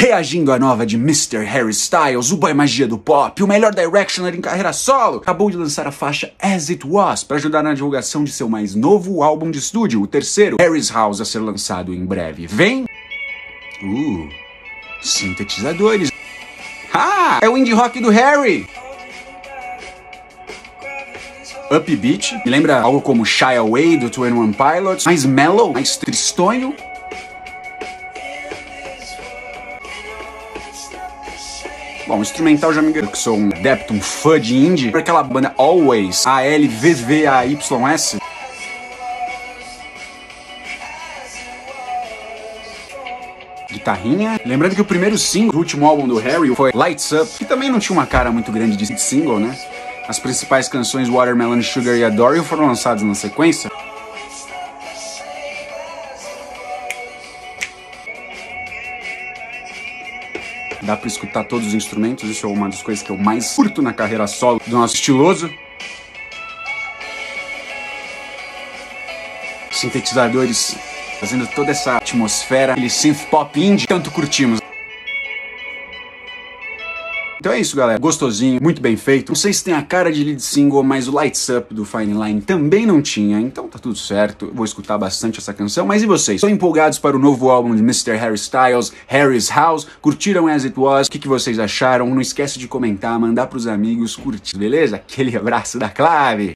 reagindo à nova de Mr. Harry Styles, o boy magia do pop, o melhor directioner em carreira solo, acabou de lançar a faixa As It Was para ajudar na divulgação de seu mais novo álbum de estúdio, o terceiro, Harry's House, a ser lançado em breve. Vem! Uh, sintetizadores. Ah, é o indie rock do Harry! Upbeat, me lembra algo como Shy Away do Twin One Pilots, mais mellow, mais tristonho. Bom, instrumental já me engano, que sou um adepto, um fã de indie. Aquela banda Always, A-L-V-V-A-Y-S. Guitarrinha. Lembrando que o primeiro single do último álbum do Harry foi Lights Up, que também não tinha uma cara muito grande de single, né? As principais canções Watermelon Sugar e Adore foram lançadas na sequência. Dá pra escutar todos os instrumentos, isso é uma das coisas que eu mais curto na carreira solo do nosso estiloso. Sintetizadores fazendo toda essa atmosfera, aquele synth pop indie tanto curtimos. Então é isso, galera. Gostosinho, muito bem feito. Não sei se tem a cara de lead single, mas o Lights Up do Fine Line também não tinha, então tá tudo certo. Vou escutar bastante essa canção. Mas e vocês? Estão empolgados para o novo álbum de Mr. Harry Styles, Harry's House? Curtiram As It Was? O que, que vocês acharam? Não esquece de comentar, mandar pros amigos, curtir, beleza? Aquele abraço da Clave!